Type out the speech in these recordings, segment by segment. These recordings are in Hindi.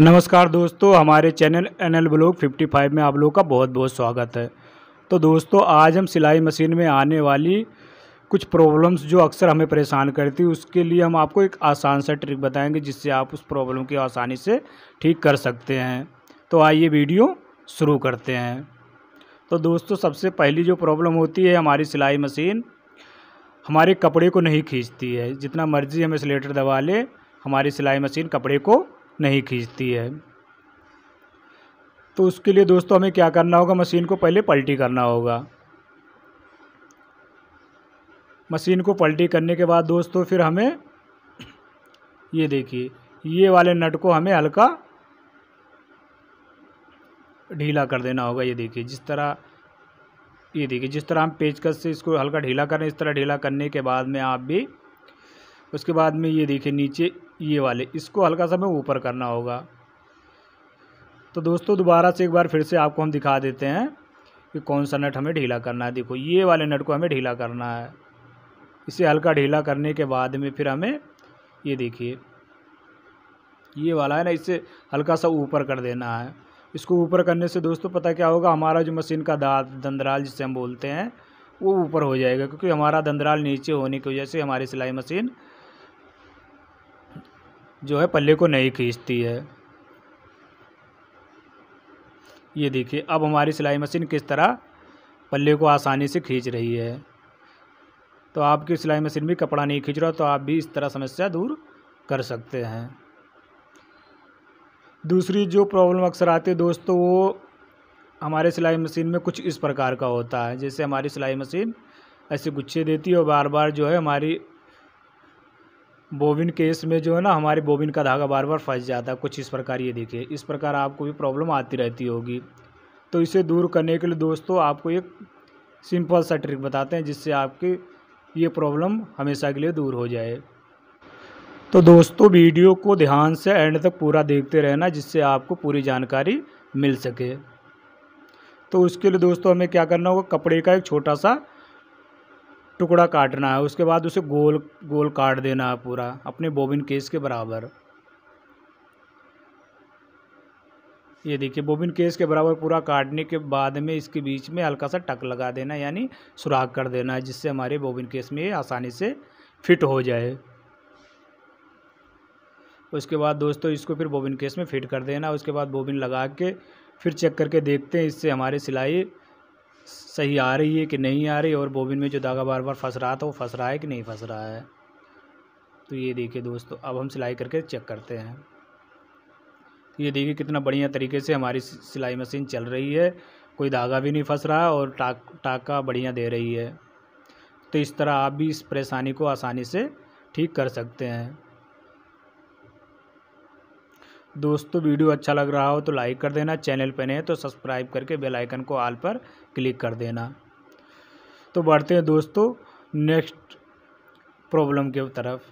नमस्कार दोस्तों, हमारे channel N L blog fifty five में आप लोगों का बहुत बहुत स्वागत है। तो दोस्तों, आज हम सिलाई मशीन में आने वाली कुछ प्रॉब्लम्स जो अक्सर हमें परेशान करती है, उसके लिए हम आपको एक आसान सा ट्रिक बताएँगे, जिससे आप उस प्रॉब्लम की आसानी से ठीक कर सकते हैं। तो आइए वीडियो शुरू करते हैं। तो दोस्तों, सबसे पहली जो प्रॉब्लम होती है हमारी सिलाई मशीन, हमारे कपड़े को नहीं खींचती है। जितना मर्ज़ी हमें सिलेटर दबा ले, हमारी सिलाई मशीन कपड़े को नहीं खींचती है। तो उसके लिए दोस्तों हमें क्या करना होगा? मशीन को पहले पलटी करना होगा। मशीन को पलटी करने के बाद दोस्तों फिर हमें ये देखिए, ये वाले नट को हमें हल्का ढीला कर देना होगा। ये देखिए, जिस तरह, ये देखिए, जिस तरह हम पेचकस से इसको हल्का ढीला करें इस तरह ढीला करने के बाद में आप भी, उसके बाद में ये देखिए, नीचे ये वाले, इसको हल्का सा हमें ऊपर करना होगा। तो दोस्तों, दोबारा से एक बार फिर से आपको हम दिखा देते हैं कि कौन सा नट हमें ढीला करना है। देखो, ये वाले नट को हमें ढीला करना है। इसे हल्का ढीला करने के बाद में फिर हमें ये देखिए, ये वाला है ना, इसे हल्का सा ऊपर कर देना है। इसको ऊपर करने से दोस्तों, पता क्या होगा? हमारा जो मशीन का दांत दंदराल जिसे हम बोलते हैं, वो ऊपर हो जाएगा, क्योंकि हमारा दंदराल नीचे होने की वजह से हमारी सिलाई मशीन जो है पल्ले को नहीं खींचती है। ये देखिए, अब हमारी सिलाई मशीन किस तरह पल्ले को आसानी से खींच रही है। तो आपकी सिलाई मशीन भी कपड़ा नहीं खींच रहा तो आप भी इस तरह समस्या दूर कर सकते हैं। दूसरी जो प्रॉब्लम अक्सर आती है दोस्तों, वो हमारे सिलाई मशीन में कुछ इस प्रकार का होता है। जैसे हमारी सिलाई मशीन ऐसे गुच्छे देती है और बार बार जो है हमारी बोबिन केस में जो है ना, हमारे बोबिन का धागा बार बार फंस जाता है। कुछ इस प्रकार ये देखिए, इस प्रकार आपको भी प्रॉब्लम आती रहती होगी। तो इसे दूर करने के लिए दोस्तों, आपको एक सिंपल सा ट्रिक बताते हैं, जिससे आपकी ये प्रॉब्लम हमेशा के लिए दूर हो जाए। तो दोस्तों, वीडियो को ध्यान से एंड तक पूरा देखते रहना, जिससे आपको पूरी जानकारी मिल सके। तो उसके लिए दोस्तों, हमें क्या करना होगा, कपड़े का एक छोटा सा टुकड़ा काटना है, उसके बाद उसे गोल गोल काट देना है पूरा, अपने बोबिन केस के बराबर। ये देखिए, बोबिन केस के बराबर पूरा काटने के बाद में इसके बीच में हल्का सा टक लगा देना, यानी सुराख कर देना है, जिससे हमारे बोबिन केस में आसानी से फिट हो जाए। उसके बाद दोस्तों, इसको फिर बोबिन केस में फिट कर देना, उसके बाद बोबिन लगा के फिर चेक करके देखते हैं, इससे हमारी सिलाई सही आ रही है कि नहीं आ रही? और बोबिन में जो धागा बार बार फंस रहा था, वो फंस रहा है कि नहीं फंस रहा है? तो ये देखिए दोस्तों, अब हम सिलाई करके चेक करते हैं। ये देखिए कितना बढ़िया तरीके से हमारी सिलाई मशीन चल रही है। कोई धागा भी नहीं फंस रहा और टाक, टाका बढ़िया दे रही है। तो इस तरह आप भी इस परेशानी को आसानी से ठीक कर सकते हैं। दोस्तों, वीडियो अच्छा लग रहा हो तो लाइक कर देना, चैनल पर नहीं तो सब्सक्राइब करके बेल आइकन को आल पर क्लिक कर देना। तो बढ़ते हैं दोस्तों, नेक्स्ट प्रॉब्लम के तरफ़।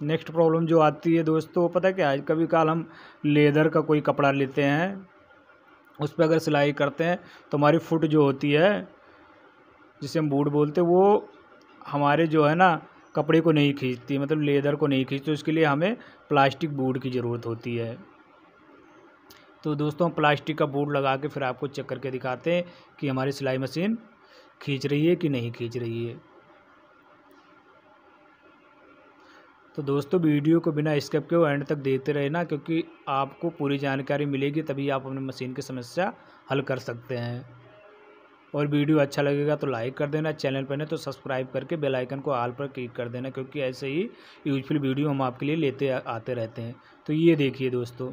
नेक्स्ट प्रॉब्लम जो आती है दोस्तों पता है क्या कभी काल हम लेदर का कोई कपड़ा लेते हैं, उस पर अगर सिलाई करते हैं तो हमारी फुट जो होती है, जिसे हम बूट बोलते हैं, वो हमारे जो है ना, कपड़े को नहीं खींचती मतलब लेदर को नहीं खींचती उसके लिए हमें प्लास्टिक बूट की ज़रूरत होती है। तो दोस्तों प्लास्टिक का बोर्ड लगा के फिर आपको चेक करके दिखाते हैं कि हमारी सिलाई मशीन खींच रही है कि नहीं खींच रही है। तो दोस्तों, वीडियो को बिना स्केप के एंड तक देखते रहे ना क्योंकि आपको पूरी जानकारी मिलेगी, तभी आप अपनी मशीन की समस्या हल कर सकते हैं। और वीडियो अच्छा लगेगा तो लाइक कर देना, चैनल पर नहीं तो सब्सक्राइब करके बेल आइकन को आल पर क्लिक कर देना, क्योंकि ऐसे ही यूजफुल वीडियो हम आपके लिए लेते आते रहते हैं। तो ये देखिए दोस्तों।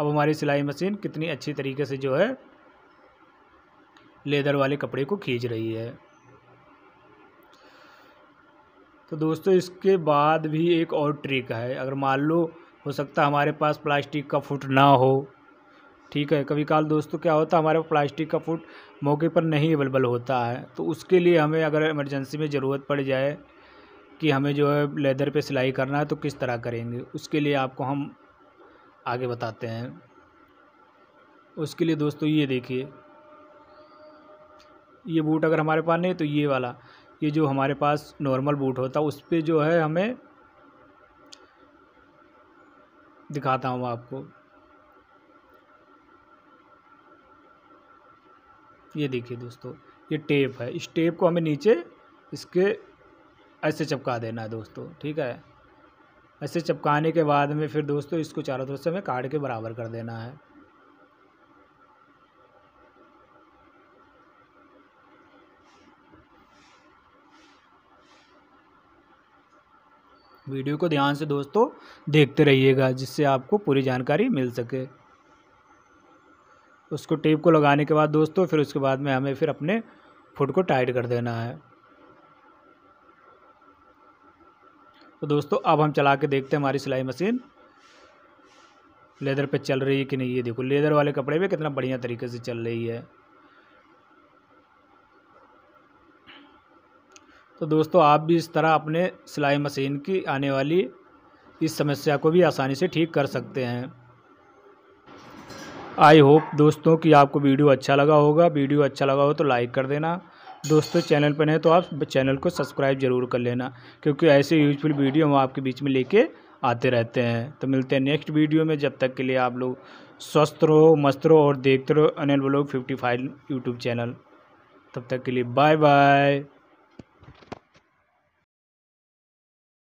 अब हमारी सिलाई मशीन कितनी अच्छी तरीके से जो है लेदर वाले कपड़े को खींच रही है। तो दोस्तों, इसके बाद भी एक और ट्रिक है। अगर मान लो, हो सकता है हमारे पास प्लास्टिक का फुट ना हो, ठीक है? कभी काल दोस्तों क्या होता है, हमारे प्लास्टिक का फुट मौके पर नहीं अवेलेबल होता है। तो उसके लिए हमें अगर इमरजेंसी में ज़रूरत पड़ जाए कि हमें जो है लेदर पे सिलाई करना है तो किस तरह करेंगे? उसके लिए आपको हम आगे बताते हैं। उसके लिए दोस्तों ये देखिए। ये बूट अगर हमारे पास नहीं तो ये वाला, ये जो हमारे पास नॉर्मल बूट होता उस पर जो है हमें दिखाता हूँ आपको। ये देखिए दोस्तों, ये टेप है। इस टेप को हमें नीचे इसके ऐसे चिपका देना है दोस्तों, ठीक है? ऐसे चपकाने के बाद में फिर दोस्तों इसको चारों तरफ़ से हमें काट के बराबर कर देना है। वीडियो को ध्यान से दोस्तों देखते रहिएगा, जिससे आपको पूरी जानकारी मिल सके। उसको टेप को लगाने के बाद दोस्तों, फिर उसके बाद में हमें फिर अपने फुट को टाइट कर देना है। तो दोस्तों, अब हम चला के देखते हैं हमारी सिलाई मशीन। लेदर पे चल रही है कि नहीं? ये देखो, लेदर वाले कपड़े पे कितना बढ़िया तरीके से चल रही है। तो दोस्तों, आप भी इस तरह अपने सिलाई मशीन की आने वाली इस समस्या को भी आसानी से ठीक कर सकते हैं। आई होप दोस्तों कि आपको वीडियो अच्छा लगा होगा। वीडियो अच्छा लगा हो तो लाइक कर देना। दोस्तों, चैनल पर नहीं तो आप चैनल को सब्सक्राइब ज़रूर कर लेना, क्योंकि ऐसे यूजफुल वीडियो हम आपके बीच में लेके आते रहते हैं। तो मिलते हैं नेक्स्ट वीडियो में, जब तक के लिए आप लोग स्वस्थ रहो, मस्त रहो और देखते रहो Anil blog fifty five YouTube channel. तब तक के लिए बाय बाय।